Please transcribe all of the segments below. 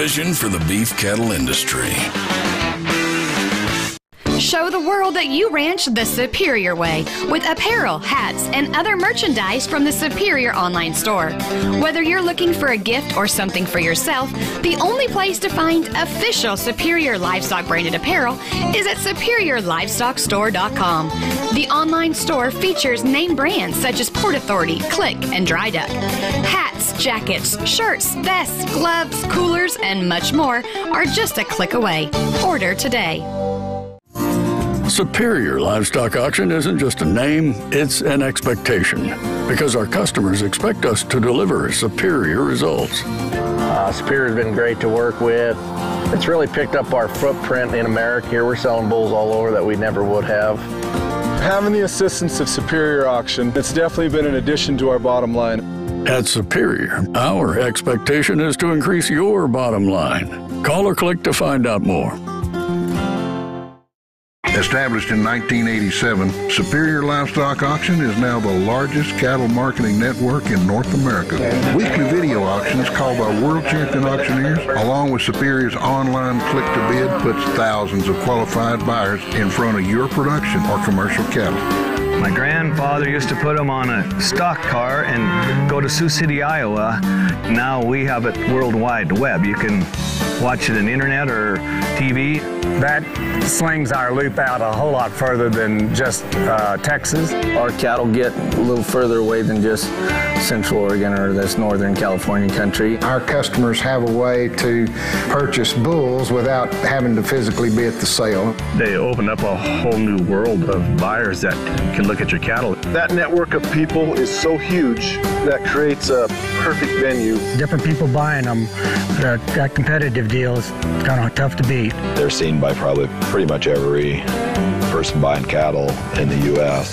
television for the beef cattle industry. Show the world that you ranch the superior way with apparel, hats, and other merchandise from the Superior online store. Whether you're looking for a gift or something for yourself, the only place to find official Superior Livestock branded apparel is at superiorlivestockstore.com. The online store features name brands such as Port Authority, Click, and Dri Duck. Hats, jackets, shirts, vests, gloves, coolers, and much more are just a click away. Order today. Superior Livestock Auction isn't just a name, it's an expectation. Because our customers expect us to deliver superior results. Uh, Superior's been great to work with. It's really picked up our footprint in America here. We're selling bulls all over that we never would have. Having the assistance of Superior Auction, it's definitely been an addition to our bottom line. At Superior, our expectation is to increase your bottom line. Call or click to find out more. Established in 1987, Superior Livestock Auction is now the largest cattle marketing network in North America. Weekly video auctions called by world champion auctioneers, along with Superior's online click to bid, puts thousands of qualified buyers in front of your production or commercial cattle. My grandfather used to put them on a stock car and go to Sioux City, Iowa. Now we have it worldwide web. You can watch it on internet or TV. That slings our loop out a whole lot further than just uh, Texas. Our cattle get a little further away than just Central Oregon or this Northern California country. Our customers have a way to purchase bulls without having to physically be at the sale. They open up a whole new world of buyers that can look at your cattle. That network of people is so huge that creates a perfect venue. Different people buying them at competitive deals, kind of tough to beat. They're seen by probably pretty much every person buying cattle in the U.S.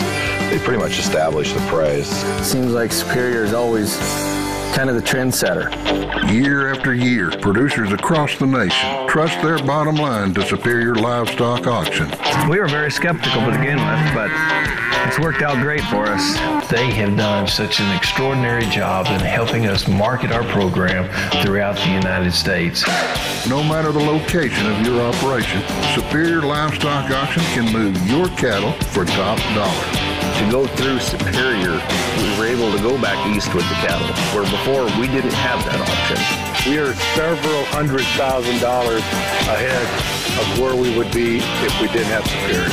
They pretty much establish the price. Seems like Superior is always kind of the trendsetter. Year after year, producers across the nation trust their bottom line to Superior Livestock Auction. We were very skeptical to begin with, but it's worked out great for us. They have done such an extraordinary job in helping us market our program throughout the United States. No matter the location of your operation, Superior Livestock Auction can move your cattle for top dollar to go through Superior, we were able to go back east with the cattle, where before we didn't have that option. We are several hundred thousand dollars ahead of where we would be if we didn't have Superior.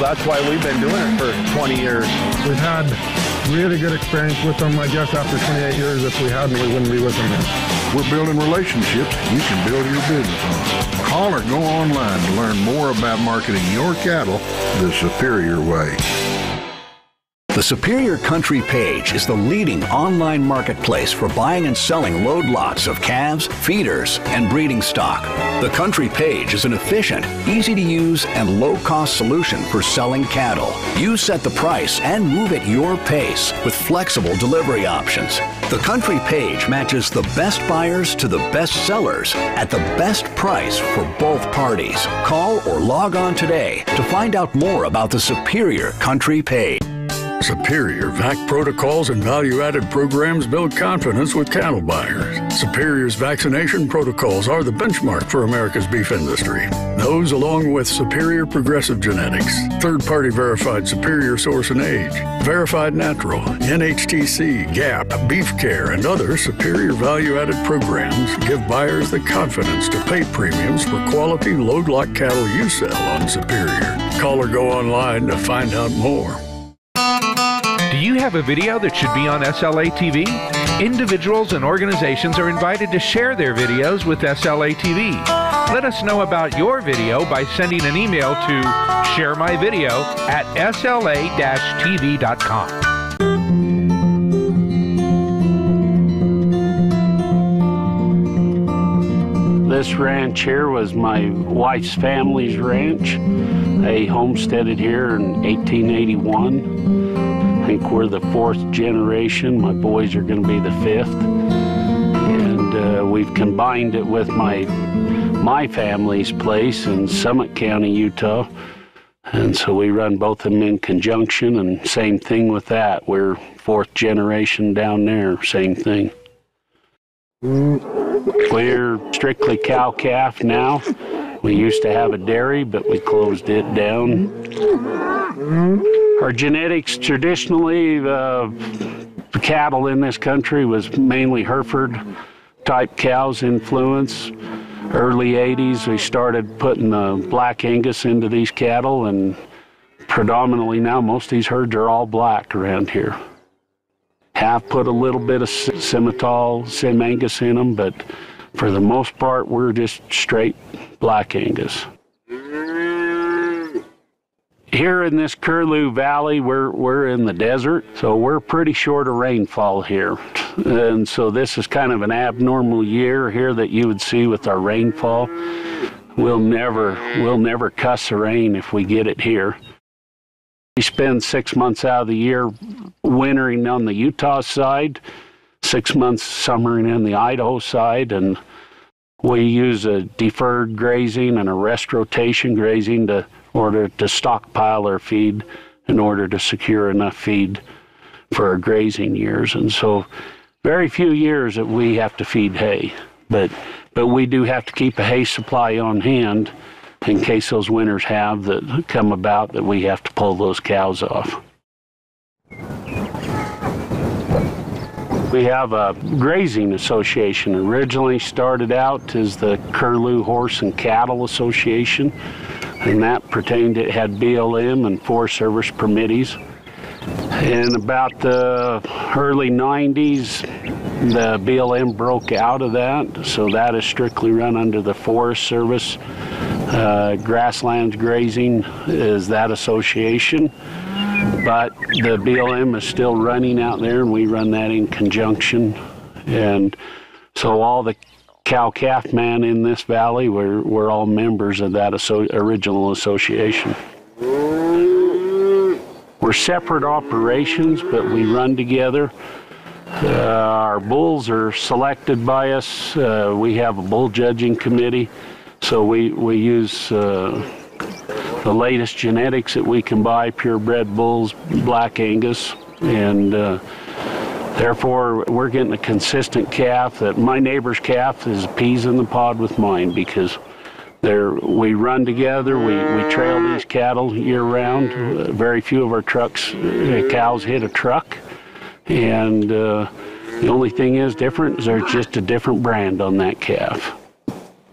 That's why we've been doing it for 20 years. We've had really good experience with them. I guess after 28 years, if we hadn't, we wouldn't be with them here. We're building relationships you can build your business on. Call or go online to learn more about marketing your cattle the Superior way. The Superior Country page is the leading online marketplace for buying and selling load lots of calves, feeders, and breeding stock. The Country page is an efficient, easy to use, and low cost solution for selling cattle. You set the price and move at your pace with flexible delivery options. The Country page matches the best buyers to the best sellers at the best price for both parties. Call or log on today to find out more about the Superior Country page. Superior VAC protocols and value added programs build confidence with cattle buyers. Superior's vaccination protocols are the benchmark for America's beef industry. Those, along with Superior Progressive Genetics, third party verified Superior Source and Age, Verified Natural, NHTC, GAP, Beef Care, and other Superior value added programs, give buyers the confidence to pay premiums for quality load lot cattle you sell on Superior. Call or go online to find out more. Do you have a video that should be on SLA TV? Individuals and organizations are invited to share their videos with SLA TV. Let us know about your video by sending an email to sharemyvideo at sla-tv.com. This ranch here was my wife's family's ranch. They homesteaded here in 1881. I think we're the fourth generation. My boys are going to be the fifth. And uh, we've combined it with my, my family's place in Summit County, Utah. And so we run both of them in conjunction, and same thing with that. We're fourth generation down there, same thing. We're strictly cow calf now. We used to have a dairy, but we closed it down. Our genetics traditionally, uh, the cattle in this country was mainly Hereford type cows influence. Early 80s, we started putting the black Angus into these cattle, and predominantly now most of these herds are all black around here. Have put a little bit of Simmental, Sim Angus in them, but for the most part, we're just straight black Angus. Here in this Curlew Valley, we're, we're in the desert, so we're pretty short of rainfall here. And so this is kind of an abnormal year here that you would see with our rainfall. We'll never, we'll never cuss the rain if we get it here. We spend six months out of the year wintering on the Utah side, six months summering in the Idaho side, and we use a deferred grazing and a rest rotation grazing to order to stockpile our feed in order to secure enough feed for our grazing years. And so very few years that we have to feed hay, but but we do have to keep a hay supply on hand in case those winters have that come about that we have to pull those cows off. We have a grazing association. Originally started out as the Curlew Horse and Cattle Association, and that pertained, it had BLM and Forest Service permittees. In about the early 90s, the BLM broke out of that, so that is strictly run under the Forest Service. Uh, grasslands grazing is that association, but the BLM is still running out there, and we run that in conjunction. And so all the cow calf man in this valley, we're, we're all members of that asso original association. We're separate operations, but we run together. Uh, our bulls are selected by us. Uh, we have a bull judging committee, so we, we use uh, the latest genetics that we can buy, purebred bulls, black Angus, and uh, therefore we're getting a consistent calf that my neighbor's calf is peas in the pod with mine because there, we run together. We, we trail these cattle year round. Very few of our trucks, uh, cows hit a truck. And uh, the only thing is different is there's just a different brand on that calf.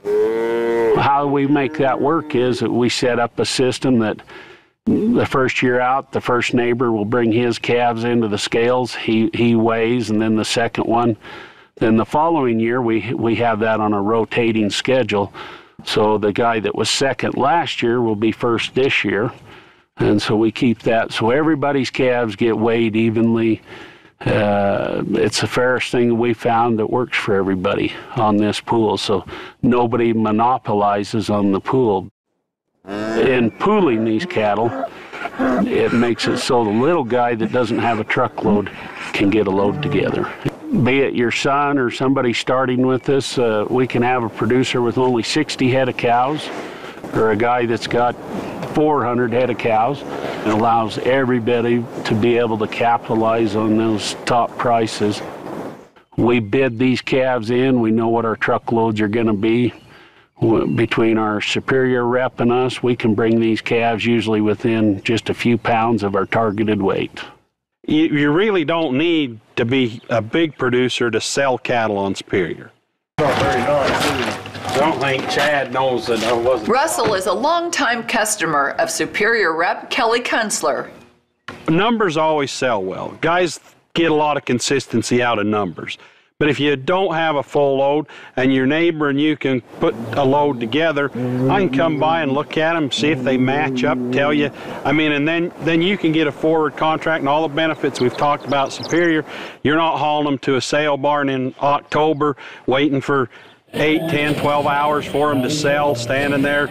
How we make that work is that we set up a system that the first year out, the first neighbor will bring his calves into the scales. He, he weighs, and then the second one. Then the following year, we, we have that on a rotating schedule. So the guy that was second last year will be first this year. And so we keep that. So everybody's calves get weighed evenly. Uh, it's the fairest thing we found that works for everybody on this pool. So nobody monopolizes on the pool. In pooling these cattle, it makes it so the little guy that doesn't have a truckload can get a load together be it your son or somebody starting with us, uh, we can have a producer with only 60 head of cows or a guy that's got 400 head of cows. It allows everybody to be able to capitalize on those top prices. We bid these calves in, we know what our truckloads are going to be. Between our superior rep and us, we can bring these calves usually within just a few pounds of our targeted weight you, you really don't need to be a big producer to sell cattle on Superior. Not very nice. I don't think Chad knows that I wasn't. Russell is a longtime customer of Superior Rep Kelly Kunstler. Numbers always sell well. Guys get a lot of consistency out of numbers. But if you don't have a full load and your neighbor and you can put a load together, I can come by and look at them, see if they match up, tell you. I mean, and then, then you can get a forward contract and all the benefits we've talked about Superior. You're not hauling them to a sale barn in October waiting for 8, 10, 12 hours for them to sell, standing there,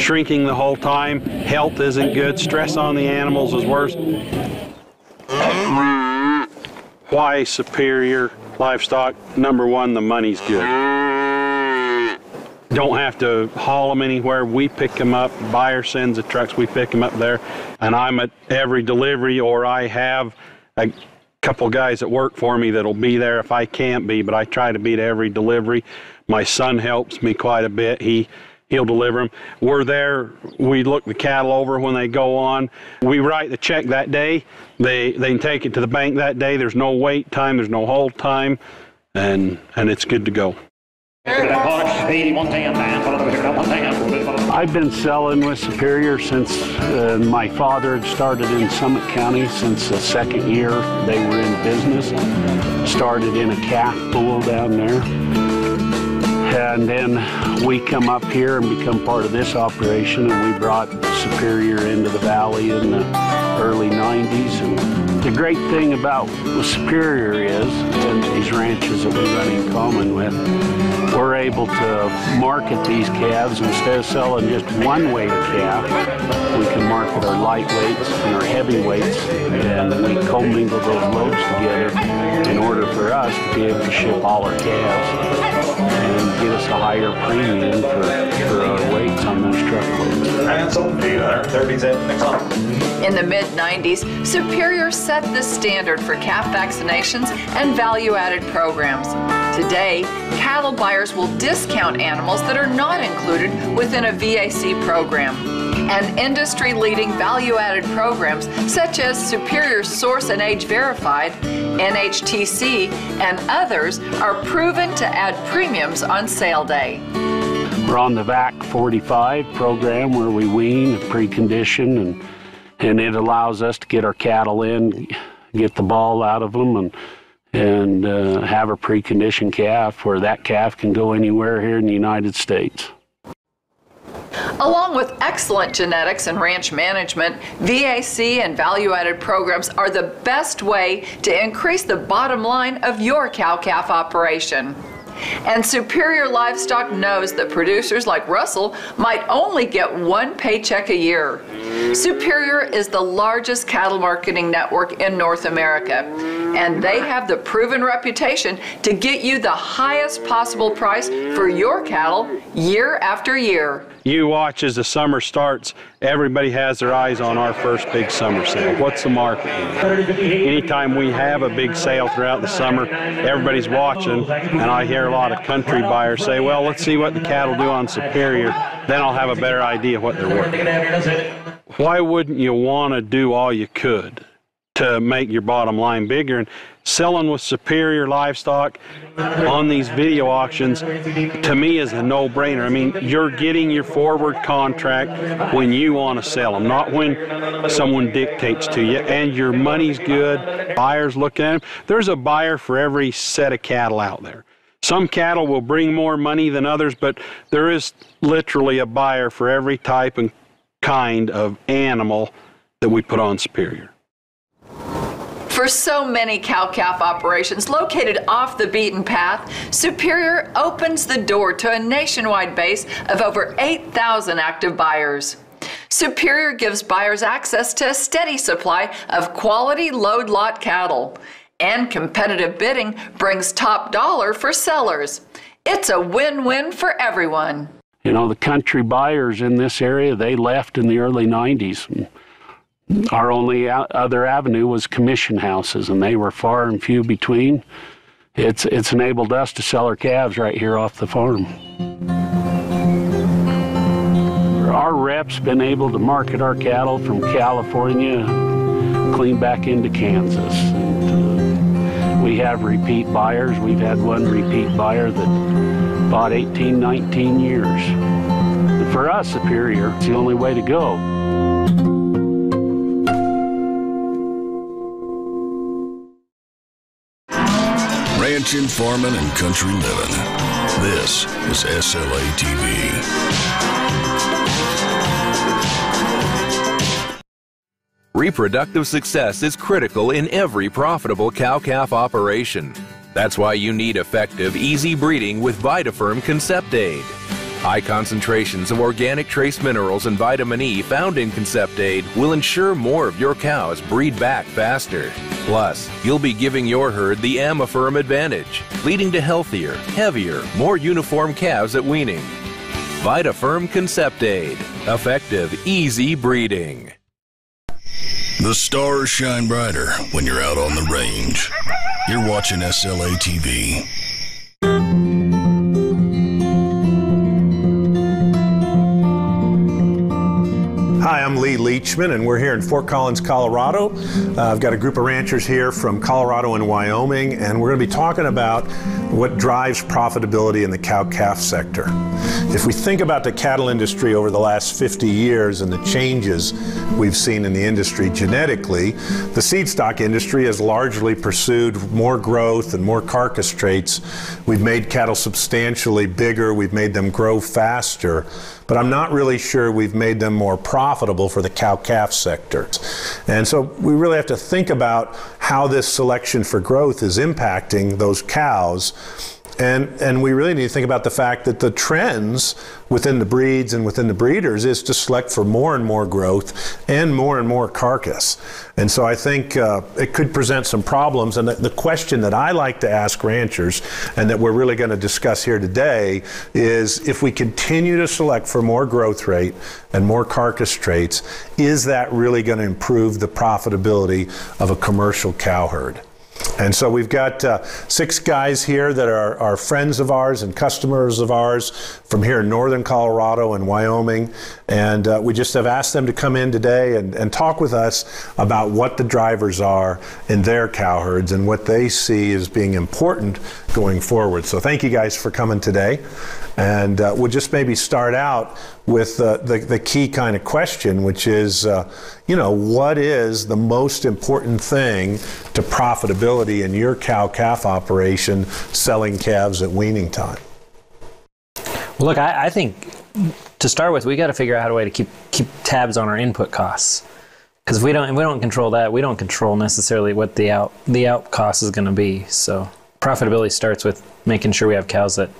shrinking the whole time. Health isn't good. Stress on the animals is worse. Why Superior? Livestock, number one, the money's good. Don't have to haul them anywhere. We pick them up. Buyer sends the trucks. We pick them up there. And I'm at every delivery or I have a couple guys that work for me that'll be there if I can't be, but I try to be to every delivery. My son helps me quite a bit. He he'll deliver them. We're there. We look the cattle over when they go on. We write the check that day. They they take it to the bank that day. There's no wait time. There's no hold time, and and it's good to go. I've been selling with Superior since uh, my father had started in Summit County since the second year they were in business. Started in a calf pool down there. And then we come up here and become part of this operation and we brought Superior into the valley and the early 90s. And the great thing about Superior is, and these ranches that we run in common with, we're able to market these calves instead of selling just one weight of calf. We can market our lightweights and our heavyweights, and we commingle those loads together in order for us to be able to ship all our calves and get us a higher premium for, for our weights on those truckloads. In the mid 90s, Superior set the standard for calf vaccinations and value added programs. Today, cattle buyers will discount animals that are not included within a VAC program. And industry leading value added programs such as Superior Source and Age Verified, NHTC, and others are proven to add premiums on sale day. We're on the VAC 45 program where we wean, precondition, and and it allows us to get our cattle in, get the ball out of them, and and uh, have a preconditioned calf where that calf can go anywhere here in the United States. Along with excellent genetics and ranch management, VAC and value added programs are the best way to increase the bottom line of your cow calf operation. And Superior Livestock knows that producers like Russell might only get one paycheck a year. Superior is the largest cattle marketing network in North America, and they have the proven reputation to get you the highest possible price for your cattle year after year. You watch as the summer starts, everybody has their eyes on our first big summer sale. What's the market? Anytime we have a big sale throughout the summer, everybody's watching, and I hear a lot of country buyers say, well, let's see what the cattle do on Superior, then I'll have a better idea what they're worth. Why wouldn't you want to do all you could to make your bottom line bigger? And selling with superior livestock on these video auctions to me is a no-brainer. I mean, you're getting your forward contract when you want to sell them, not when someone dictates to you. And your money's good. Buyers look at them. There's a buyer for every set of cattle out there. Some cattle will bring more money than others, but there is literally a buyer for every type and kind of animal that we put on Superior. For so many cow calf operations located off the beaten path, Superior opens the door to a nationwide base of over 8,000 active buyers. Superior gives buyers access to a steady supply of quality load lot cattle, and competitive bidding brings top dollar for sellers. It's a win win for everyone. You know, the country buyers in this area, they left in the early 90s. Our only other avenue was commission houses, and they were far and few between. It's, it's enabled us to sell our calves right here off the farm. Our reps been able to market our cattle from California clean back into Kansas. And, uh, we have repeat buyers. We've had one repeat buyer that bought 18, 19 years. For us, Superior, it's the only way to go. Ranching, farming, and country living. This is SLA TV. Reproductive success is critical in every profitable cow calf operation. That's why you need effective, easy breeding with VitaFerm Concept Aid. High concentrations of organic trace minerals and vitamin E found in Concept Aid will ensure more of your cows breed back faster. Plus, you'll be giving your herd the Amaferm advantage, leading to healthier, heavier, more uniform calves at weaning. VitaFerm Concept Aid. Effective, easy breeding. The stars shine brighter when you're out on the range. You're watching SLA TV. Leachman, and we're here in Fort Collins, Colorado. Uh, I've got a group of ranchers here from Colorado and Wyoming, and we're going to be talking about what drives profitability in the cow calf sector. If we think about the cattle industry over the last 50 years and the changes we've seen in the industry genetically, the seed stock industry has largely pursued more growth and more carcass traits. We've made cattle substantially bigger, we've made them grow faster but I'm not really sure we've made them more profitable for the cow calf sector. And so we really have to think about how this selection for growth is impacting those cows. And, and we really need to think about the fact that the trends within the breeds and within the breeders is to select for more and more growth and more and more carcass. And so I think uh, it could present some problems. And the, the, question that I like to ask ranchers, and that we're really going to discuss here today, is if we continue to select for more growth rate and more carcass traits, is that really going to improve the profitability of a commercial cow herd? And so we've got uh, six guys here that are, are, friends of ours and customers of ours from here in northern Colorado and Wyoming. And uh, we just have asked them to come in today and, and talk with us about what the drivers are in their cow herds and what they see as being important going forward. So thank you guys for coming today. And uh, we'll just maybe start out with uh, the, the key kind of question, which is, uh, you know, what is the most important thing to profitability in your cow calf operation selling calves at weaning time? Well, look, I, I think to start with, we got to figure out a way to keep keep tabs on our input costs. Because we don't, we don't control that, we don't control necessarily what the out the out cost is going to be. So profitability starts with making sure we have cows that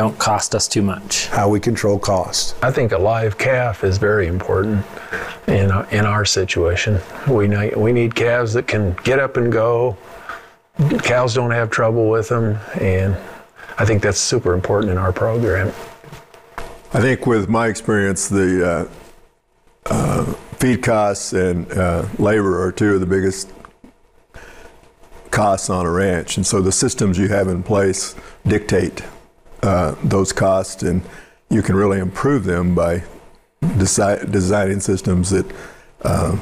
don't cost us too much. How we control cost. I think a live calf is very important in our, in our situation. We need, we need calves that can get up and go. Cows don't have trouble with them, and I think that's super important in our program. I think with my experience, the uh, uh, feed costs and uh, labor are two of the biggest costs on a ranch, and so the systems you have in place dictate uh, those costs, and you can really improve them by desi- designing systems that uh,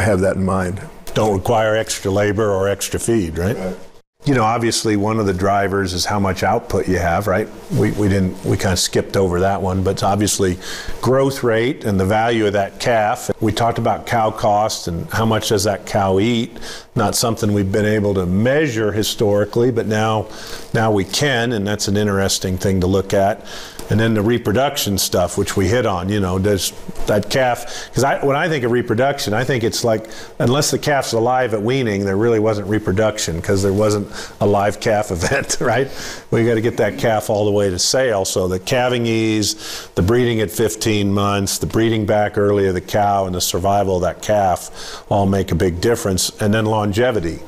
have that in mind. Don't require extra labor or extra feed, right? right? You know, obviously, one of the drivers is how much output you have, right? We, we didn't, we kind of skipped over that one, but obviously, growth rate and the value of that calf. We talked about cow cost and how much does that cow eat. Not something we've been able to measure historically, but now, now we can, and that's an interesting thing to look at and then the reproduction stuff, which we hit on. You know, does that calf? Because I, when I think of reproduction, I think it's like unless the calf's alive at weaning, there really wasn't reproduction because there wasn't a live calf event, right? We got to get that calf all the way to sale. So the calving ease, the breeding at 15 months, the breeding back early of the cow, and the survival of that calf all make a big difference. And then longevity.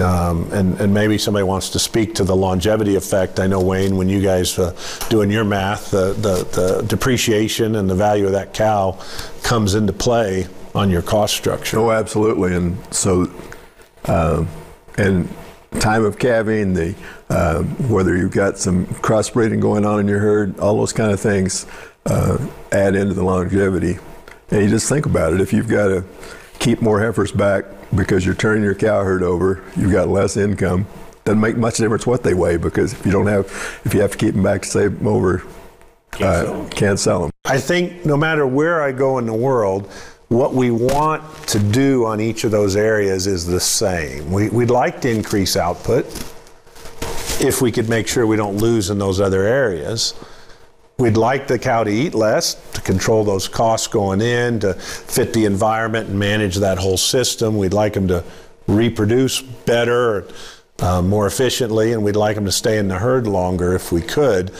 Um, and, and, maybe somebody wants to speak to the longevity effect. I know, Wayne, when you guys uh, doing your math, the, the, the, depreciation and the value of that cow comes into play on your cost structure. Oh, absolutely. And so, uh, and time of calving, the uh, whether you've got some crossbreeding going on in your herd, all those kind of things uh, add into the longevity. And you just think about it. If you've got to keep more heifers back because you're turning your cow herd over, you've got less income. Doesn't make much difference what they weigh because if you don't have, if you have to keep them back to save them over, can't, uh, sell, them. can't sell them. I think no matter where I go in the world, what we want to do on each of those areas is the same. We, would like to increase output if we could make sure we don't lose in those other areas. We'd like the cow to eat less to control those costs going in, to fit the environment and manage that whole system. We'd like them to reproduce better, uh, more efficiently, and we'd like them to stay in the herd longer if we could.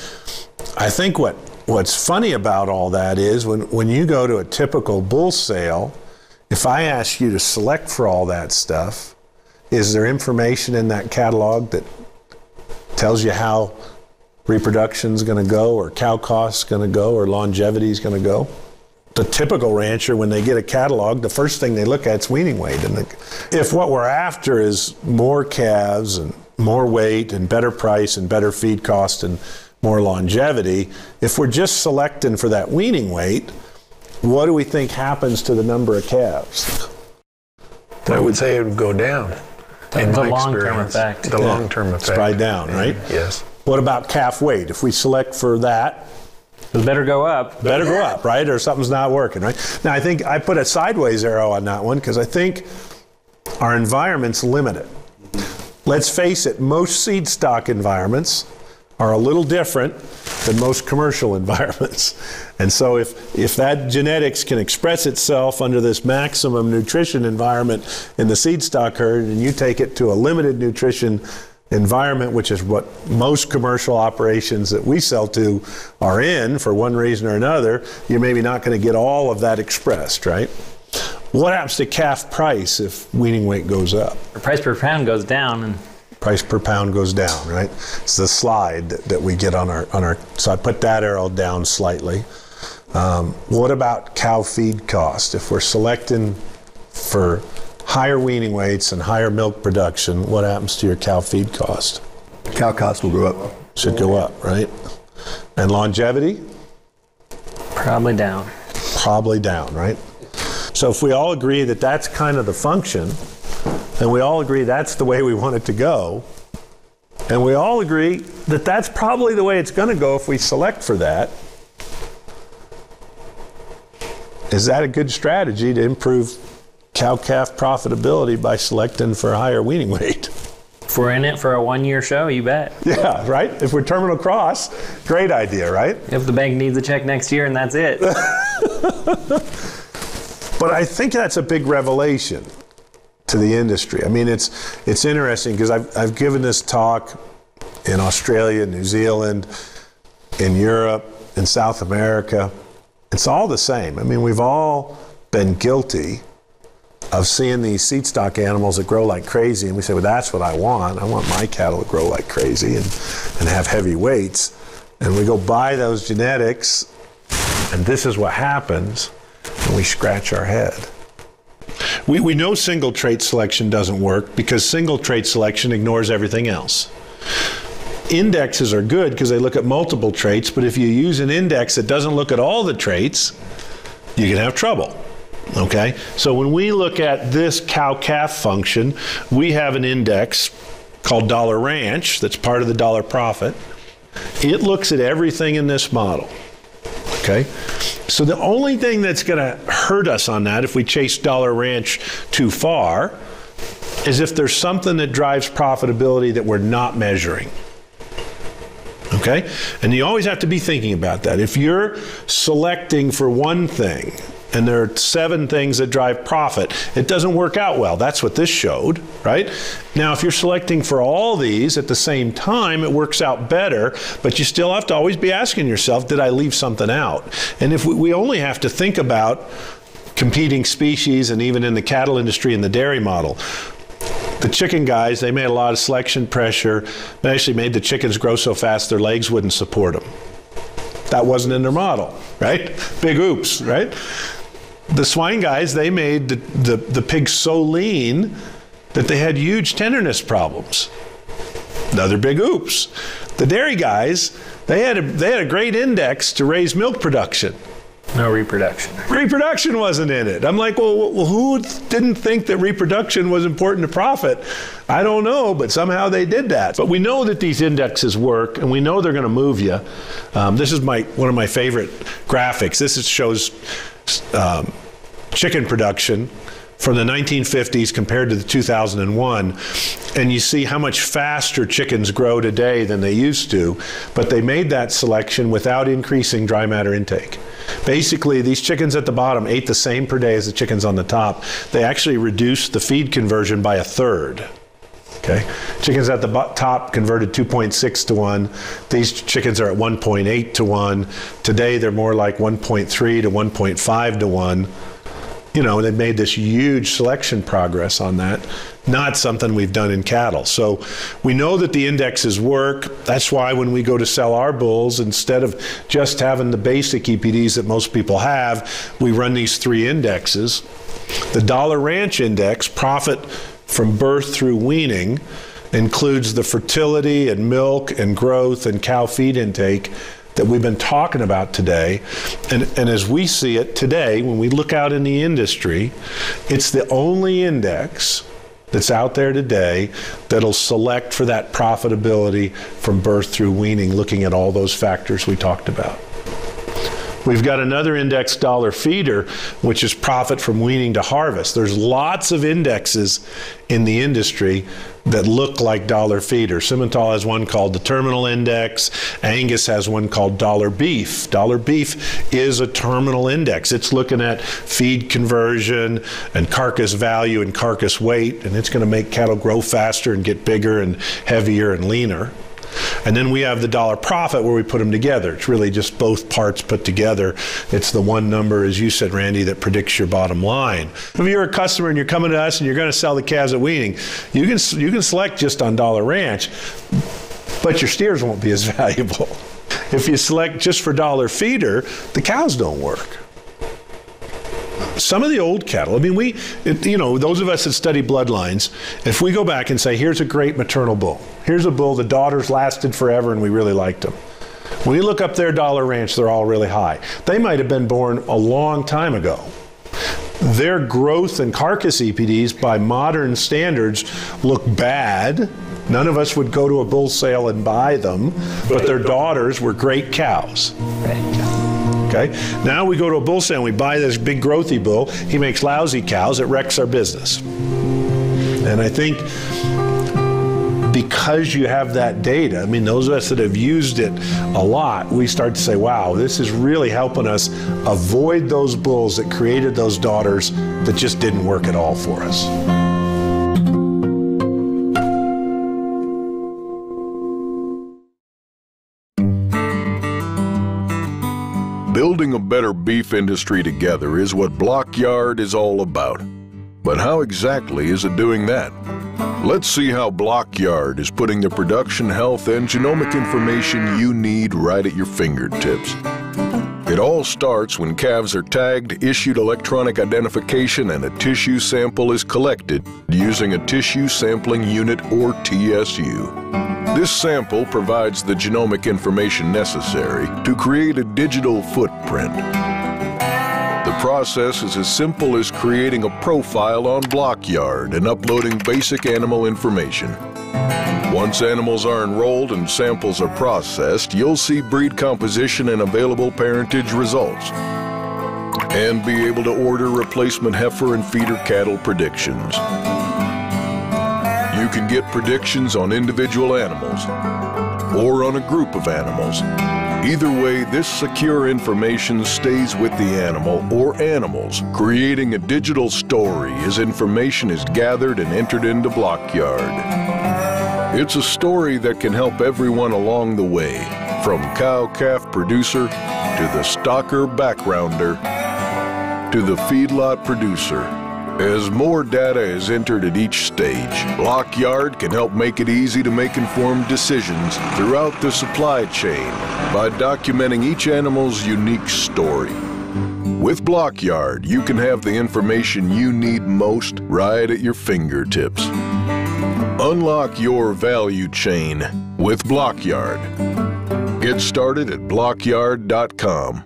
I think what what's funny about all that is when, when you go to a typical bull sale, if I ask you to select for all that stuff, is there information in that catalog that tells you how reproduction is going to go, or cow costs going to go, or longevity's going to go? the typical rancher, when they get a catalog, the first thing they look at is weaning weight. And the, if what we're after is more calves and more weight and better price and better feed cost and more longevity, if we're just selecting for that weaning weight, what do we think happens to the number of calves? I would say it would go down. In The my long-term experience. effect. The Yeah. long-term effect. It's probably down, right? Yes. What about calf weight? If we select for that, it better go up. Better go up, right? Or something's not working, right? Now, I think I put a sideways arrow on that one because I think our environment's limited. Let's face it, most seed stock environments are a little different than most commercial environments. And so if, if that genetics can express itself under this maximum nutrition environment in the seed stock herd and you take it to a limited nutrition environment, which is what most commercial operations that we sell to are in for one reason or another, you're maybe not going to get all of that expressed, right? What happens to calf price if weaning weight goes up? The price per pound goes down, and price per pound goes down, right? It's the slide that, that we get on our on our. So I put that arrow down slightly. Um, what about cow feed cost? If we're selecting for higher weaning weights and higher milk production, what happens to your cow feed cost? Cow cost will go up. Should go up, right? And longevity? Probably down. Probably down, right? So if we all agree that that's kind of the function, and we all agree that's the way we want it to go, and we all agree that that's probably the way it's going to go if we select for that, is that a good strategy to improve cow calf profitability by selecting for higher weaning weight? If we're in it for a one year show, you bet. Yeah, right? If we're terminal cross, great idea, right? If the bank needs a check next year and that's it. But I think that's a big revelation to the industry. I mean, it's it's interesting because I've I've given this talk in Australia, New Zealand, in Europe, in South America. It's all the same. I mean, we've all been guilty of seeing these seed stock animals that grow like crazy, and we say, "Well, that's what I want. I want my cattle to grow like crazy and and have heavy weights." And we go buy those genetics, and this is what happens, and we scratch our head. We, we know single trait selection doesn't work because single trait selection ignores everything else. Indexes are good because they look at multiple traits, but if you use an index that doesn't look at all the traits, you can have trouble. Okay? So when we look at this cow calf function, we have an index called dollar ranch that's part of the dollar profit. It looks at everything in this model. Okay? So the only thing that's going to hurt us on that if we chase dollar ranch too far is if there's something that drives profitability that we're not measuring. Okay? And you always have to be thinking about that. If you're selecting for one thing and there are seven things that drive profit, it doesn't work out well. That's what this showed, right? Now, if you're selecting for all these at the same time, it works out better, but you still have to always be asking yourself, did I leave something out? And if we, only have to think about competing species and even in the cattle industry and the dairy model, the chicken guys, they made a lot of selection pressure. They actually made the chickens grow so fast their legs wouldn't support them. That wasn't in their model, right? Big oops, right? The swine guys, they made the, the, the pigs so lean that they had huge tenderness problems. Another big oops. The dairy guys, they had a, they had a great index to raise milk production. No reproduction. Reproduction wasn't in it. I'm like, well, well, who didn't think that reproduction was important to profit? I don't know, but somehow they did that. But we know that these indexes work, and we know they're going to move you. Um, this is my one of my favorite graphics. This is, shows um, chicken production from the 1950s compared to the 2001 and you see how much faster chickens grow today than they used to but they made that selection without increasing dry matter intake. Basically these chickens at the bottom ate the same per day as the chickens on the top. They actually reduced the feed conversion by a third Okay. Chickens at the top converted 2.6 to 1. These chickens are at 1.8 to 1. Today they're more like 1.3 to 1.5 to 1. you know, they've made this huge selection progress on that. Not something we've done in cattle. So we know that the indexes work. That's why when we go to sell our bulls, instead of just having the basic EPDs that most people have, we run these three indexes. The Dollar Ranch Index, profit from birth through weaning, includes the fertility and milk and growth and cow feed intake that we've been talking about today. And, and as we see it today, when we look out in the industry, it's the only index that's out there today that'll select for that profitability from birth through weaning, looking at all those factors we talked about. We've got another index dollar feeder, which is profit from weaning to harvest. There's lots of indexes in the industry that look like dollar feeder. Simmental has one called the terminal index. Angus has one called dollar beef. Dollar beef is a terminal index. It's looking at feed conversion and carcass value and carcass weight, and it's going to make cattle grow faster and get bigger and heavier and leaner. And then we have the dollar profit where we put them together. It's really just both parts put together. It's the one number, as you said, Randy, that predicts your bottom line. If you're a customer and you're coming to us and you're going to sell the calves at weaning, you can you can select just on Dollar Ranch, but your steers won't be as valuable. If you select just for dollar feeder, the cows don't work some of the old cattle, I mean, we, it, you know, those of us that study bloodlines, if we go back and say, here's a great maternal bull, here's a bull, the daughters lasted forever and we really liked them. When you look up their dollar ranch, they're all really high. They might have been born a long time ago. Their growth and carcass EPDs, by modern standards, look bad. None of us would go to a bull sale and buy them, but their daughters were great cows. Okay. Now we go to a bull sale and we buy this big growthy bull. He makes lousy cows. It wrecks our business. And I think because you have that data, I mean, those of us that have used it a lot, we start to say, wow, this is really helping us avoid those bulls that created those daughters that just didn't work at all for us. Building a better beef industry together is what Blockyard is all about. But how exactly is it doing that? Let's see how Blockyard is putting the production, health, and genomic information you need right at your fingertips. It all starts when calves are tagged, issued electronic identification, and a tissue sample is collected using a tissue sampling unit or TSU. This sample provides the genomic information necessary to create a digital footprint. The process is as simple as creating a profile on Blockyard and uploading basic animal information. Once animals are enrolled and samples are processed, you'll see breed composition and available parentage results and be able to order replacement heifer and feeder cattle predictions. You can get predictions on individual animals or on a group of animals. Either way, this secure information stays with the animal or animals, creating a digital story as information is gathered and entered into Blockyard. It's a story that can help everyone along the way, from cow-calf producer to the stocker backgrounder to the feedlot producer. As more data is entered at each stage, Blockyard can help make it easy to make informed decisions throughout the supply chain by documenting each animal's unique story. With Blockyard, you can have the information you need most right at your fingertips. Unlock your value chain with Blockyard. Get started at blockyard.com.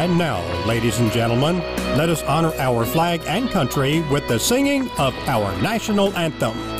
And now, ladies and gentlemen, let us honor our flag and country with the singing of our national anthem.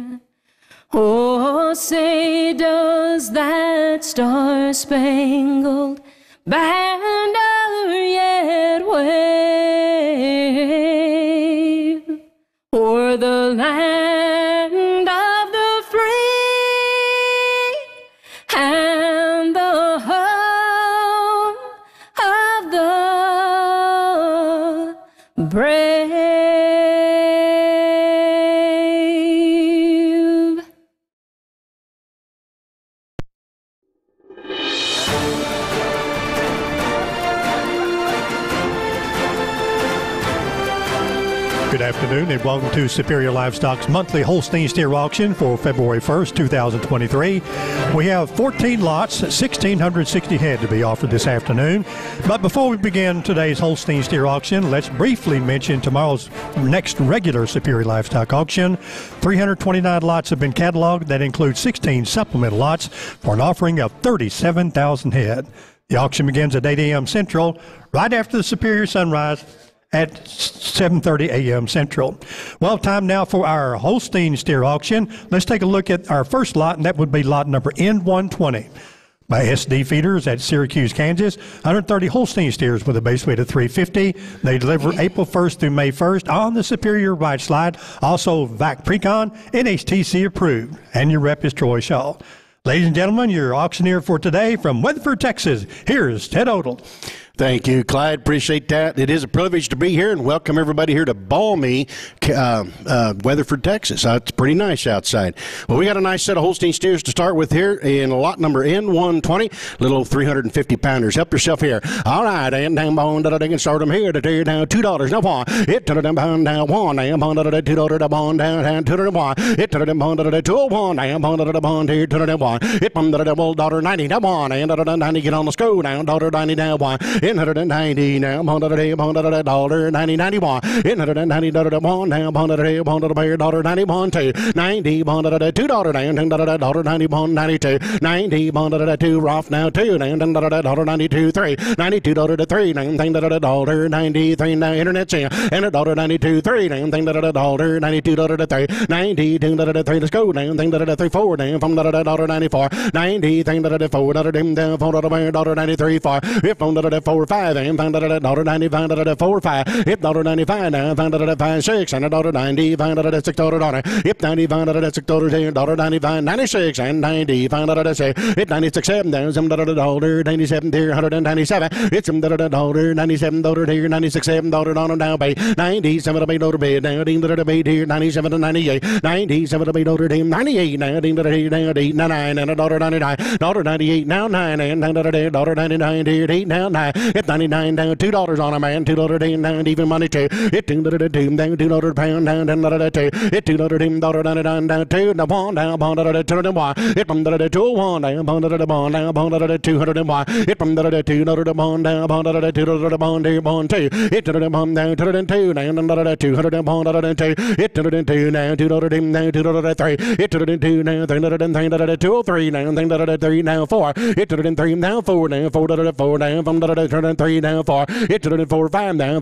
Oh, say does that star-spangled banner yet wave o'er the land to Superior Livestock's monthly Holstein steer auction for February 1st, 2023. We have 14 lots, 1,660 head to be offered this afternoon. But before we begin today's Holstein steer auction, let's briefly mention tomorrow's next regular Superior Livestock auction. 329 lots have been cataloged. That includes 16 supplemental lots for an offering of 37,000 head. The auction begins at 8 a.m. Central, right after the Superior Sunrise at 7:30 a.m. Central. Well, time now for our Holstein steer auction. Let's take a look at our first lot, and that would be lot number N120 by SD Feeders at Syracuse, Kansas. 130 Holstein steers with a base weight of 350. They deliver April 1st through May 1st on the Superior Ride Slide. Also, VAC Precon, NHTC approved, and your rep is Troy Shaw. Ladies and gentlemen, your auctioneer for today from Weatherford, Texas. Here's Ted Odell. Thank you, Clyde. Appreciate that. It is a privilege to be here and welcome everybody here to balmy uh, uh, Weatherford, Texas. Uh, it's pretty nice outside. Well, we got a nice set of Holstein steers to start with here in lot number N120, little 350 pounders. Help yourself here. All right, and down bone, da da can start them here to tear down two dollars. Now one, it to them pound down one, down bone, da two dollar da bone down down two dollar one, it to them bone, da da two one, down bone, da da here to them one, it bone da da dollar ninety down one, and da ninety get on the school down dollar ninety down one, in hundred and ninety now, bone da da dollar ninety ninety one, in hundred and ninety da one da bone da da dollar ninety one two, ninety da two dollar da da dollar ninety bone ninety two, ninety da two rough now two, down da da dollar ninety two three, ninety two dollar three, da dollar ninety three now internet's in, and a dollar ninety two three, da dollar ninety two dollar to three, ninety two da three let's go da da three four da dollar ninety four, ninety da da four four da da dollar ninety three four, if on da four five down thing da da dollar ninety five da da four five, if dollar ninety five now thing da da five six and a dollar ninety five da da six dollar dollar, if ninety five da da six dollar ten dollar ninety five ninety six and ninety five da da say if ninety six seven down some da dollar ninety seven there hundred and ninety seven, it's some da dollar ninety seven dollar here ninety six seven dollar on down bay ninety seven to dollar bay down ding da bay here ninety seven to ninety eight ninety seven to dollar damn ninety eight now ding da here down eight nine and a dollar ninety nine dollar ninety eight now nine and da da dollar ninety nine here eight now nine it's 99 down, two dollars on a man, two dollar down, down, even money too. It two dollar down, down, two dollar pound, down, down, dollar two. It two dollar down, dollar down, down, down, two, the one, down, pound, dollar two, the one. It from dollar two, one, down, pound, dollar one, down, pound, dollar two, hundred and one. It from dollar two, dollar the one, down, pound, dollar two, dollar the one, two, one, two. It dollar one, down, two, and two, down, dollar two, hundred and one, dollar two. It dollar two, now, two dollar down, two dollar three. It dollar two, now, three dollar down, three dollar two, three, now, three dollar three, now, four. It dollar three, now, four, now, four dollar four, now, from dollar 103 down 4. 5 down.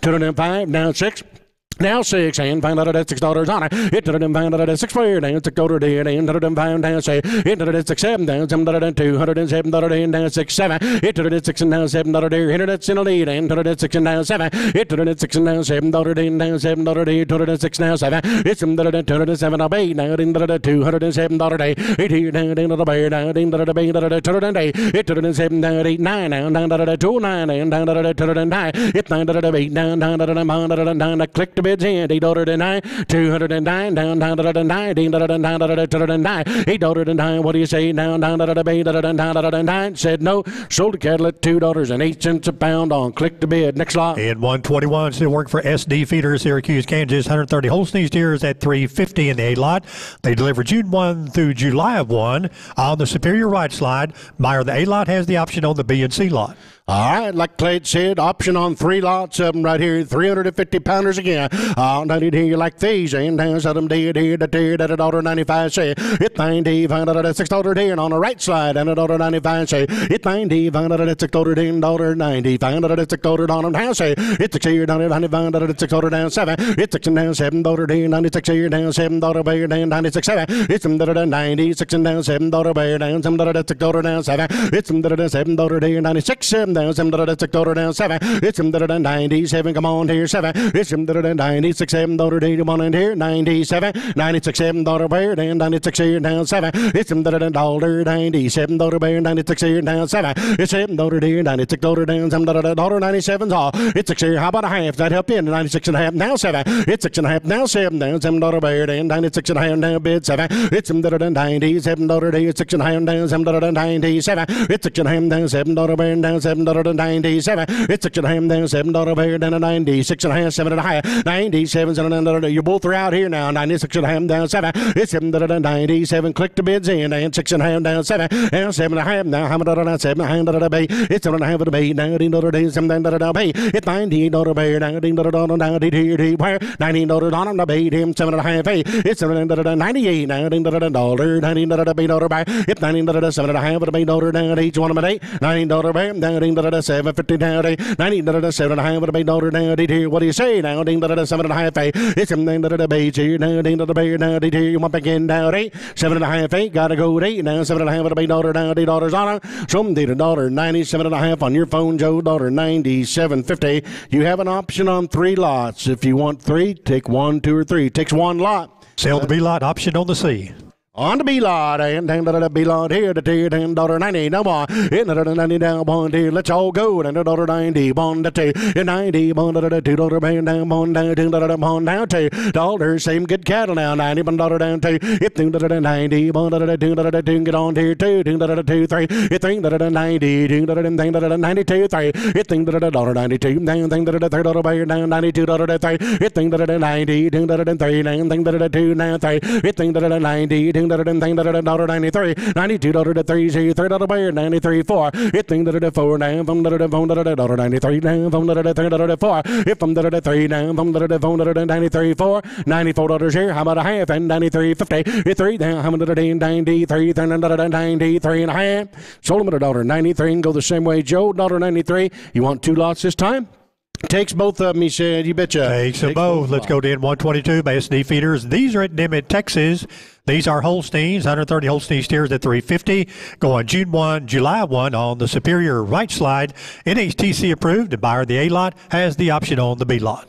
2-9-5-9-6 now six and find out that six dollars on it. It did find out that six four down six dollar dead and did them down say it did it six seven down dollar two hundred and seven dollar down down six seven. It did it six and down seven dollar there internet in a lead and it six and down seven. It did it six and down seven dollar down down seven dollar day hundred six now seven. It's some dollar two hundred seven a bay now in the two hundred and seven dollar day. It here down down the bay down in the bay dollar two hundred day. It did it seven down eight nine down down dollar two nine and down dollar two hundred nine. It nine dollar eight down down dollar nine dollar down click to bids in. Eight dollar to nine. Two hundred and nine. Down down to nine. Eight dollar to nine. Dollar to nine. Eight dollar to nine. What do you say? Down down to eight dollar to nine. Dollar to nine. Said no. Sold the cattle at two dollars and eight cents a pound on click to bid. Next lot. In 121, still working for SD Feeders, Syracuse, Kansas. 130 Holstein steers at 350 in the A lot. They deliver June 1 through July of 1 on the Superior right slide. Meyer, the A lot has the option on the B and C lot. All right, like Clay said, option on three lots of them right here, 350 pounders again. Now did hear like these, and down so them dead here, the dead at a dollar 95 say. It nine D, out at six dollar ten on the right side, and a dollar 95 say. It ninety five out at six dollar ten, dollar 90, find out at six dollar on down say. It's six here down at 90, out at six dollar down seven. It's six and down seven dollar ten, 96 here down seven dollar bear down 96 seven. It's some dollar down 90, six and down seven dollar bear down some dollar six dollar down seven. It's some dollar down seven dollar ten, 96 seven down seven dollar six dollar down seven. It's some dollar down 97. Come on here seven. It's some dollar down 96 seven dollar eighty one in here 97 96 seven dollar bear down 96 here down seven. It's some dollar down dollar 97 dollar bear 96 here down seven. It's seven dollar there 96 dollar down some dollar dollar 97's all. It's six here. How about a half? That help you? 96 and a half now seven. It's six and a half now seven down seven dollar bear down 96 and a half now bid seven. It's some dollar down 97 dollar day. Six and a half down seven dollar down 97. It's six and a half down seven dollar bear down seven dollar down 97. It's six and a half down seven dollar bear down to 96 and a half seven and a half 97 seven and a half. You both are out here now. 96 and a half down seven. It's seven dollar down 97. Click the bids in and six and a half down seven and seven and a half now. How much dollar seven and a half dollar bay? It's seven and a half of the bay. Nineteen dollar days seven dollar down bay. It's nineteen dollar bay. Nineteen dollar down ninety two where nineteen dollar on the bay. Him seven and a half bay. It's seven dollar down ninety eight. Nineteen dollar dollar. Nineteen dollar bay dollar. It's nineteen dollar seven and a half of the bay dollar down each one of my day. Nineteen dollar bay. Nineteen dollar seven fifty down day. Nineteen dollar seven. What do you say now? Ding dollar seven and a half bay. It's seven dollar the bay. Now ding dollar bay now here. You want back in down eight. Seven and a half eight. Gotta go eight. Now seven and a half of the bay dollar down eight dollars on. Some a dollar ninety seven and a half on your phone, Joe. Dollar ninety seven fifty. You have an option on three lots. If you want three, take one, two, or three. Takes one lot. Sell the B lot, option on the C. On the B lot, and ten dollar B lot here, the two ten dollar ninety no more. In the ninety down bond here, let's all go. And the dollar ninety bond the two, and ninety bond the two dollar band down bond down two dollar bond down two dollar. Same good cattle now, ninety bond dollar down two. If two dollar ninety bond the two dollar two get on here two two dollar two three. If three dollar ninety two dollar thing dollar ninety two three. If thing dollar ninety two down thing dollar three dollar band down ninety two dollar three. If thing dollar ninety two dollar three down thing dollar two now three. If thing dollar ninety two dollar dollar ninety three, down from dollar phone dollar dollar ninety three four. If ninety four, dollars here. How about a half and ninety three fifty? Three down. How much dollar ninety three? Then dollar ninety three and a half. Sold them at a dollar ninety three and go the same way. Joe dollar ninety three. You want two lots this time? Takes both of them, he said. You betcha. Takes them both. Let's go to N122 by SD Feeders. These are at Dimmitt, Texas. These are Holsteins, 130 Holstein steers at 350, going June 1, July 1 on the Superior right slide. NHTC approved. The buyer of the A lot has the option on the B lot.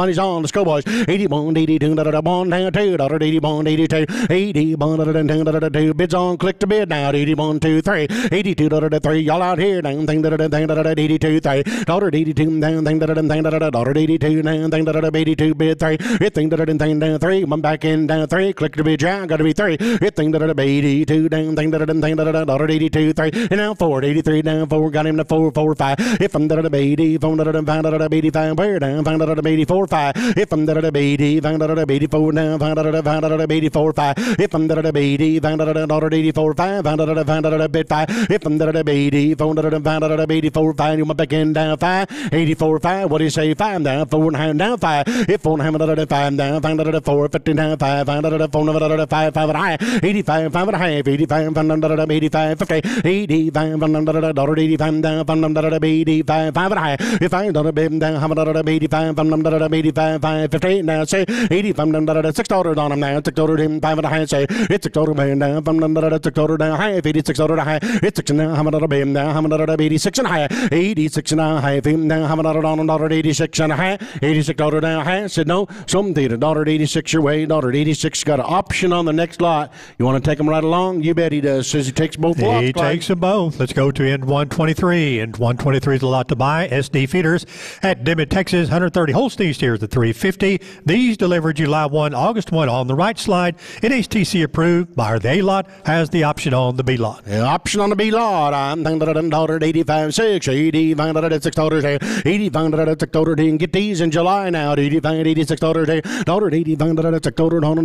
money's on. Let's go, boys. Eighty bond eighty ding da da bond down two, da da eighty bond eighty two, eighty bond da da ding da da two. Bids on, click to bid now. Eighty bond two three, eighty two da da three. Y'all out here, ding ding da da ding da da eighty two three, dollar eighty two down ding da da ding da da dollar eighty two down ding da da eighty two bid three. It thing down three. One back in down three. Click to bid down, gotta be three. It thing da da eighty two down ding da da ding da da dollar eighty two three. And now four eighty three down four. Got him to four four five. If I'm da da eighty, phone da da find da da eighty five, where down, find da da eighty four five. If I'm da da eighty, find da da eighty four down, find da da find da eighty four five. If I'm da da eighty, find da da dollar eighty four five, find da da find da da bit five. If I'm da da phone da da find da da eighty four five, you want back in down five, eighty four five. What do you say? Five down, four and half down five. If four and a half da da five down, find da da four, fifteen down five, find da da four da da five, five and a half, eighty five, five and a half, eighty five, find da da eighty five, fifty, eighty five, find da da dollar eighty five down, find da da 85, 5 and a half. If I done a baby down, how about 85, I'm done 85, 5, 58 now, say 85, I'm done six dollars on him now, six dollars him, five and a half, say it's six dollars man down, I'm done six dollars down, half, 86 dollars a half, it's six now, how about a baby down, how about 86 and a half, 86 and a half, him down, how about on dollar 86 and a half, 86 dollars down, half, said no, some theater, dollar 86 your way, dollar 86 got an option on the next lot. You want to take them right along? You bet he does. Says he takes both lots. He takes them both. Let's go to end 123. And 123 is a lot to buy. SD feeders at Dimmitt, Texas. 130 Holstein steers at 350. These delivered July 1, August 1 on the right slide. NHTC approved. Buyer the A lot has the option on the B lot. The option on the B lot. I'm thinking that I'm dollar 85 6, 85 dollars 6 dollars 85 dollars 6 dollars get these in July now. 85 86 dollars dollar 85 dollars 6 dollars on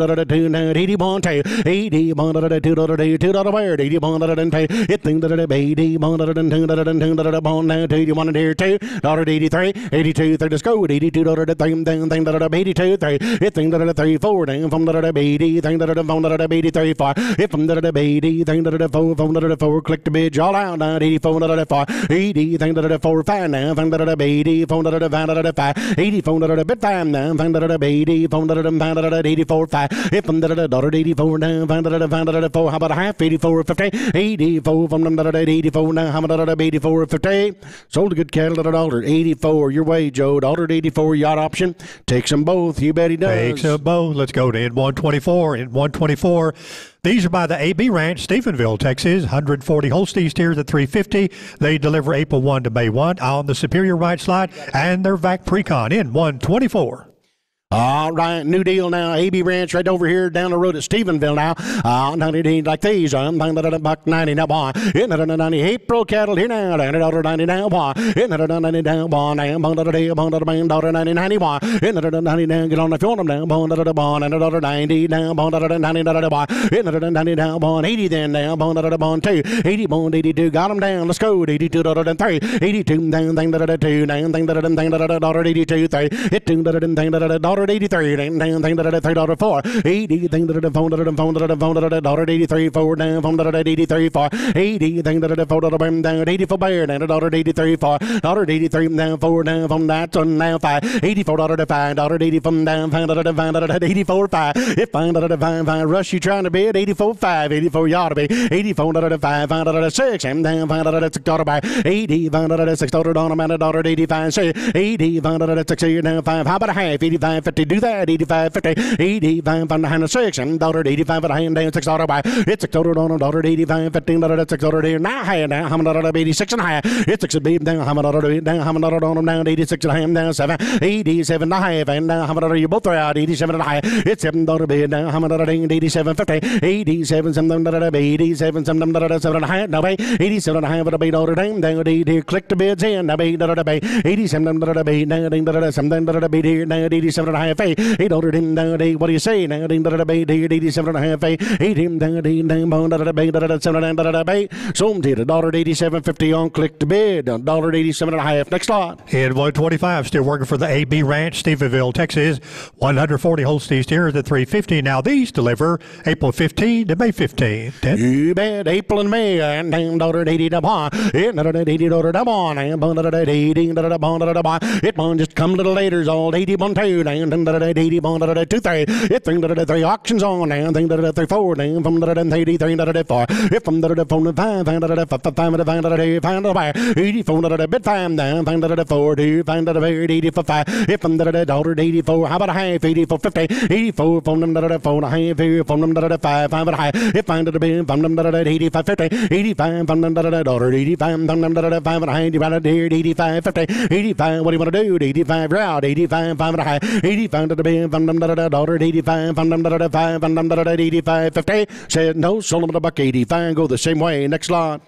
85 1 2 81 dollar down to it from the 2 dollar buyer down a dollar 81 dollar 2 down to 81 dollar 2 dollar bond down 2 dollar 2 down 81 to 81 dollar 2 dollar 2 dollar buyer 81 dollar and pay it thing that 81 dollar 2 dollar 2 dollar bond down to 81 and here 2 dollar 83 82 3 let's go 82 dollar the thing thing thing that 82 3 it thing that 3 4 down from the 80 thing that from the 83 4 if from the 80 thing that 4 from the 4 click the bid all out 84 dollar 4 80 thing that 4 5 now thing that 80 phone that 5 5 80 phone that bit 5 now thing that 80 phone that 5 84 5 if from the dollar 84 now thing that 5 4 how about a half 84 50 84 from them that 84 now how about 84 50 sold a good cattle at a dollar 84 your way Joe dollar 84 yacht option takes them both you bet he does Takes them both. Let's go to end 124. In 124, these are by the AB Ranch, Stephenville, Texas. 140 Holstein steers at 350. They deliver April 1 to May 1 on the Superior Right Slide and their VAC Precon in 124. All right, new deal now. AB Ranch right over here down the road at Stephenville now. Uh, 90 like these. I'm thinking that a buck 90 now, boy. In the 90 April cattle here now. Down at 90 now, boy. In the 90 now, boy. Now, bong da da day, bong da da bang, dollar 90 90 boy. In the 90 now, get on want them now. Da da da boy. And dollar 90 now, bong da da 90 da da boy. In the 90 now, boy. 80 then now, bong da da bong 2. 80 bong 82, got them down. Let's go. 82 dollar 3. 82 down, thing da da 2. Down, thing da da thing da da dollar 82 3. It 2 da da thing da da dollar 83. Down, down, thing da da 3 dollar 4. 80 thing da da phone da da phone da da phone da da dollar 83 4 down, phone da da 83 4. 80 thing da da phone da da bam down 84 bear down dollar 83 4. Dollar 83 down 4 down from that on now 5. 84 dollar to 5 dollar 80 from down find da da find da da 84 5. If find da da 5 5 rush you trying to bid 84 5 84 you ought to be 84 da da 5 find da da 6 and da da 6 dollar by 80 find da da 6 dollar on a man dollar 85 say 80 find da da 6 here down 5 how about a half 85 50 do that 85 50 85 find the hand of 6 and dollar 85 at a hand down 6 dollar by it's 6 dollar on a dollar 85 15 dollar 6 dollar here now high now how many dollar 86 and high. It's 6 beam down how many down how on them down 86 and a half down 7 87 and a half and now how many you both are out 87 and a half it's 7 dollar bid down how many dollar 87 50 87 some them dollar 87 some them dollar 7 and a half now pay 87 and a half at a bid dollar down down here click the bids in now pay dollar pay 87 dollar bid now ding dollar some them dollar bid here now 87 and a half pay 8 dollar ding down what do you say now ding dollar bid here 87 and a half pay 8 him down ding down bone dollar bid dollar 7 and dollar pay some to the dollar 87 50 on click the bid dollar 87 and a half next lot In 125, still working for the AB Ranch, Stephenville, Texas. 140 Holstein steers at 350. Now these deliver April 15 to May 15. You bet April and May and dollar eighty da eight hundred dollar da bon, and bon dollar eighty dollar da bon dollar da bon. It just come a little later, all eighty bon two, and three auctions on now thing three four now from eighty three four if from phone five five eighty phone bit five now five four two five eighty for five if from daughter eighty four how about a half eighty for fifty eighty four phone phone half phone five five high if five bit from eighty five fifty eighty five from daughter eighty five from five and a high divided eighty five fifty eighty five what do you want to do eighty five round eighty five five 85, Say it no, Solomon a buck 85, go the same way. Next lot.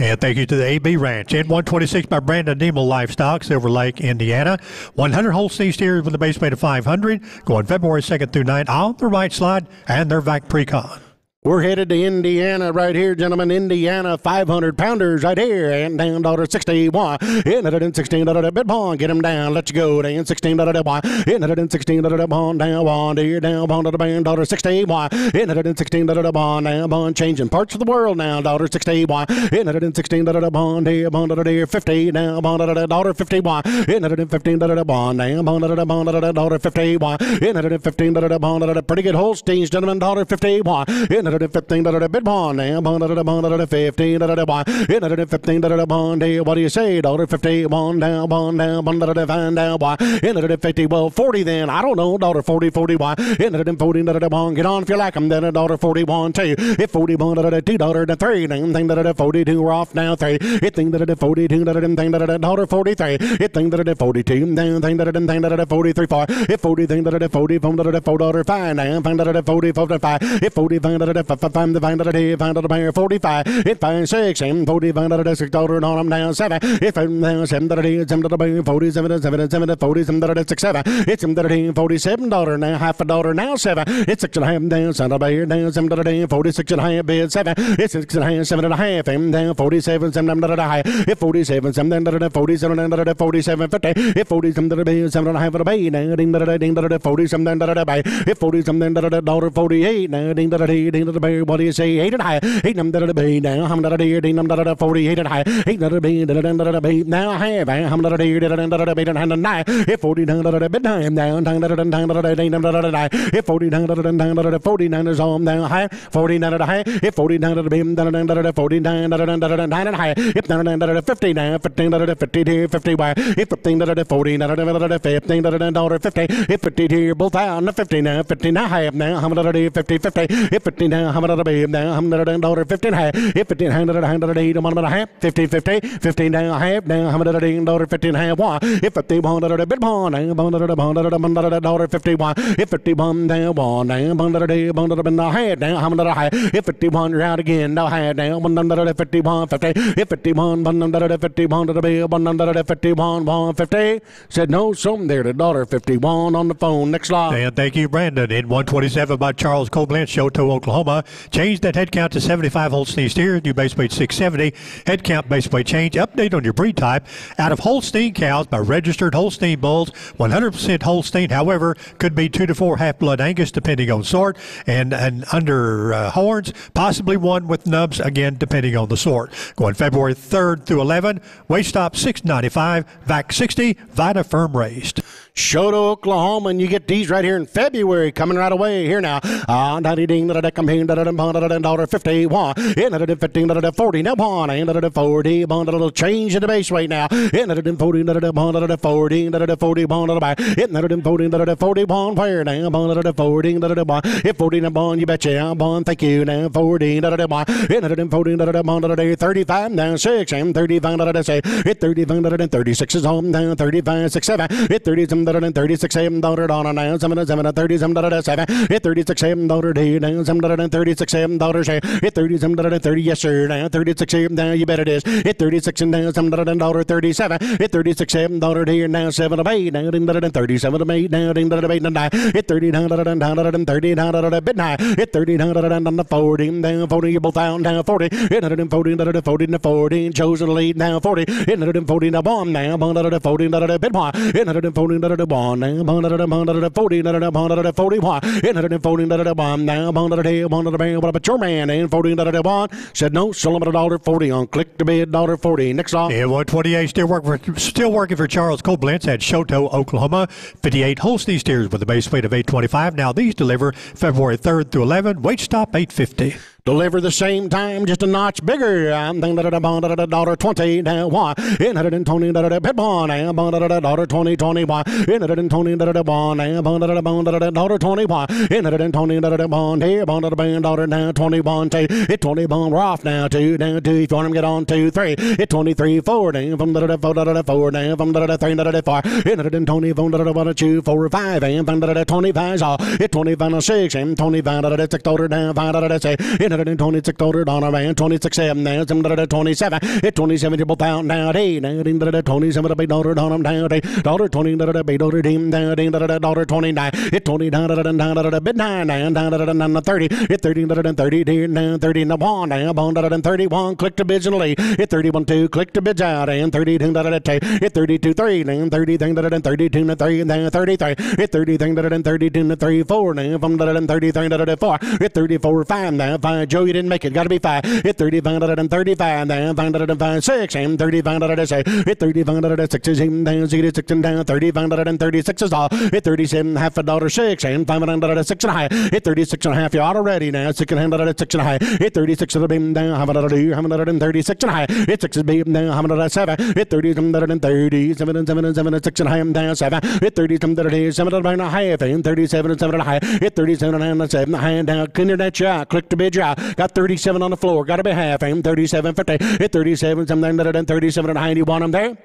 And thank you to the AB Ranch. N126 by Brandon Nemo Livestock, Silver Lake, Indiana. 100 Holstein steers with a base weight of 500, going February 2nd through 9 on the right slide and their VAC pre-con. We're headed to Indiana right here, gentlemen. Indiana, 500 pounders right here. And down, daughter 61. In it and 16, daughter bit bond. Get him down. Let you go. Down 16, daughter one. In it and 16, daughter bond. Down one. Dear down, bond to the band, daughter 61. In it and 16, daughter bond. Down bond. Changing parts of the world now, daughter 61. In it and 16, daughter bond. Dear bond to dear 50. Down bond to daughter 51. In it and 15, daughter bond. Down bond to bond to daughter 51. In it and 15, daughter the pretty good Holsteins, gentlemen, daughter 51. In 815 bit bond damn bond bond 15 bond 815 bond damn what do you say fifty-one. 50 bond down bond down bond fine down why 850 well 40 then I don't know dollar 40 40 why 840 bond get on if you like them then a dollar 41 too if 40 bond two Daughter, to three damn thing that 42 we're off now three it thing that 42 that thing that dollar 43 it thing that 42 down thing that thing that 43 far if 40 thing that 40 phone that 4 Daughter, fine damn thing that 40 45 if 40 thing that 45, the find out a find out a pair, 45, it finds six, and 45 out a district order, and on them down seven, it finds down seven, that it is, seven, that it is, 47, seven, seven, 40, seven, that it is, seven, it's him that it is, 47 dollar now, half a dollar now, seven, it's six and a half down, seven, that it is, down, seven, that it is, 46 and a half, bid seven, it's six and a half, seven and a half, and down, 47, seven, that it is, high, if 47, seven, that it is, 47, that it is, 47, 50, if 47, that it is, seven and a half, that it is, ding, that it is, ding, that it is, 47, that it is, if 47, that it is, dollar 48, now, ding, that bay, what do you say? Eight and high, eight number da da be now, hum da da dee, ding number da da forty eight and high, eight da da be da da da da be now I have hum da da dee da da da da be da da nine, if forty da da da be nine down, down da da da da da ding da da da da, if forty da da da da da da forty nine is on down high, forty nine da high, if forty nine da da da da da da forty nine da da da da nine and high, if da da da da fifty nine, fifteen da da if fifteen da da da da da da da da fifty, if fifty two both out, fifty nine, fifty nine high now, da da dee fifty fifty, if nine da da now, da da high, if fifteen hundred hundred eight one and a half, fifty fifty, fifteen down a half, down hundred ding dollar fifteen half one, if fifty one dollar a bit one, down one dollar one dollar one dollar dollar fifty one, if fifty one down one, dollar day one dollar been a half, down hundred a high, if fifty one round again, now dollar fifty one fifty, if fifty one one dollar fifty one dollar be one dollar fifty one one fifty, said no, some there the fifty one on the phone. Next slide. And thank you, Brandon. In 127 by Charles Koblenz, Chouteau, Oklahoma. Changed that head count to 75 Holstein steers, new base weight 670. Head count base weight change. Update on your breed type. Out of Holstein cows by registered Holstein bulls, 100% Holstein. However, could be two to four half blood Angus depending on sort, and and under uh, horns, possibly one with nubs again depending on the sort. Going February 3rd through 11. Weight stop 695. Vac 60. VitaFerm raised. Chouteau Oklahoma, and you get these right here in February, coming right away. Here now, ah, daddy ding, da da campaign, da da da da da dollar fifty one, in da da fifteen, da da forty, now one, and da da forty, bond da da change in the base weight now, in da da forty, da da bond da da forty, da da forty, bond da da in da da forty, da da forty, bond where now, bond da da forty, da da bond, if forty now bond, you betcha, bond, thank you now, forty, da da bond, in da da forty, da da bond da da thirty five, down six, and thirty five, da da say, it thirty five, da da thirty six is home, down thirty five, six seven, it thirty some da da thirty six seven dollar on a nine seven seven thirty seven dollar seven it thirty six seven dollar day down seven dollar thirty six seven dollar say it thirty seven dollar thirty yes sir now thirty six seven down you bet it is it thirty six and down seven dollar dollar thirty seven it thirty six seven dollar day now seven of eight now thirty seven of eight now ding dollar eight and nine it thirty down dollar down dollar thirty down dollar bit it thirty down dollar the forty down forty you both down hundred forty dollar forty and forty chosen lead now forty it hundred forty now bomb now bomb dollar forty dollar bit one it hundred forty dollar bomb now bomb dollar bomb dollar forty dollar bomb dollar forty one it hundred forty dollar bomb now bomb dollar day bomb dollar bang what about your man and forty said no sell him at a dollar forty on click to bid dollar forty next off Yeah, 128 still working for still working for Charles Koblenz at Chouteau, Oklahoma. 58 Holstein steers with a base weight of 825. Now these deliver February 3rd through 11. Weight stop 850. Deliver the same time, just a notch bigger. I'm thinking that a bond at a daughter twenty now why in hundred and twenty that a pet bond and bond at a daughter twenty twenty why in hundred and twenty that a bond and bond at a bond at a daughter twenty why in hundred and twenty that a bond here bond at a band daughter now twenty two it twenty bond we're off now two now two if you want to get on two three it twenty three four now from that a four that a four now from that a three that a four in hundred and twenty from that a one two four five and from that a twenty five it twenty five six and twenty five that a six daughter now five that a six 26 daughter on 26 7 now, 27, it 27 double pound now, day, 27 big daughter on him now, day, daughter daughter team now, day, daughter 29, it 29 bit 9 now, 30, it 30 30 day 30 now, 1 now, 131, click to bids and lead, it 31 2, click to bids out, and 32 2, it 32 3 now, 30 32 3 And 33, it 30 32 3 4 now, from 33 4, it 34 5 Joe, you didn't make it, gotta be 5. It 35 down, 35, down, 5 down, 6, and 35 down, 6. It 35 down, 6 is him down, 6 and down, 35 down, 36 is all. It 37 half a dollar, 6, and 5 down, 6 and a half. It 36 and a half, you're already now, 6 and a half, 6 and a half. It 36 of the beam down, half a 2, half a 36 and a half. It 6 is beam down, half a 7. It 30 and 30, 7 and 7 and 7 and 6 and a half down, 7. It 30 and 30, 7 and a half, and 37 and 7 and a half. It 37 and a half, 7 and a half down, clear that shot, click to bid shot. Got 37 on the floor, gotta be half, and 37 50. It 37 something, 37 and a half, you want them there?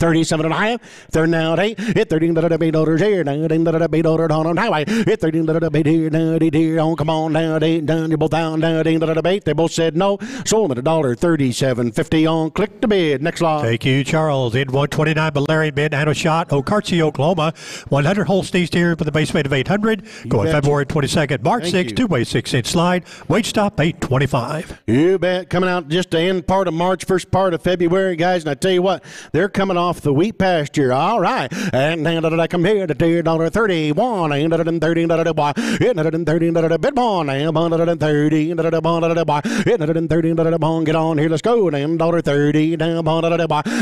37 and a half. They're now at 8. It 13 that be dollars here. Now, ding that be dollar on highway. It 13 that be here. Now, here. On, oh, come on now. Ding, down, you both down. Now, ding that debate. They both said no. Sold them at a dollar 37.50 on click to bid. Next lot. Thank you, Charles. In 129, Valerian Bend, and a shot. Okarche, Oklahoma. 100 Holstein steer for the base weight of 800. Going. February 22nd, March Thank 6, you. two way six inch slide. Weight stop 825. You bet. Coming out just the end part of March, first part of February, guys. And I tell you what, they're coming off the wheat pasture. All right. And I come here to two dollar thirty one, and. Get on here, let's go. And dollar thirty, down one,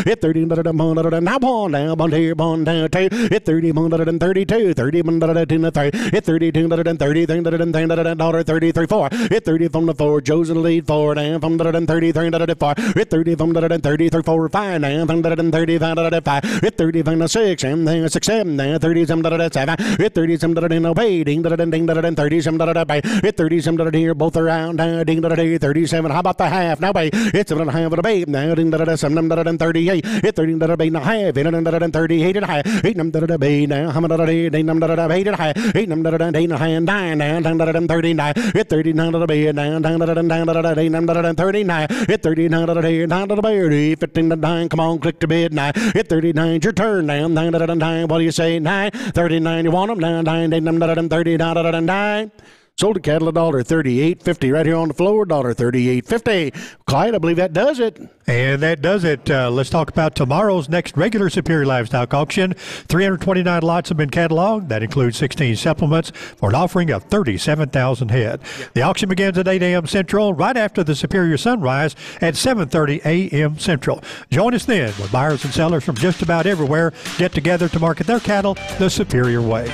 it thirty, now one, down one here, one down two, it thirty, and thirty two, thirty, and two, three, it thirty two, and thirty, thing, that and dollar thirty three, four, it thirty from the four, Joe's in the lead, four, down from and thirty, three, and four, it thirty from and thirty, three, four, five, down from and thirty, five, that and five, it thirty from the six, and then six, seven, then thirty, some, that and seven, it thirty, some, that and obey, ding, that and ding, that and thirty, some, that and bay, it thirty, some, that here, both around, ding, that and thirty-seven, how about the half, now, bay, it's seven and a half the now, ding, that and seven, that and thirty-eight, it thirty, that and and a half, eight, and and and a half, eight, and that and bay, now, eight, and that and eight and a half, eight, and that and eight and a half, nine, now, down, that and thirty-nine, it thirty-nine, that and bay, down, down, that and down, that and eight, and that and thirty-nine, it thirty-nine, that and eight, down, that and bay, fifteen, to nine, come on, click to bid, nine, it thirty-nine, your turn, nine, that and nine, what do you say, nine, thirty-nine, you want them, nine, nine, nine, nine, nine, nine, and nine. Sold a cattle a dollar thirty-eight fifty right here on the floor, dollar thirty-eight fifty. Clyde, I believe that does it. And that does it. Uh, let's talk about tomorrow's next regular Superior Livestock Auction. 329 lots have been cataloged. That includes 16 supplements for an offering of 37,000 head. The auction begins at 8 a.m. Central, right after the Superior Sunrise at 7:30 a.m. Central. Join us then when buyers and sellers from just about everywhere get together to market their cattle the Superior way.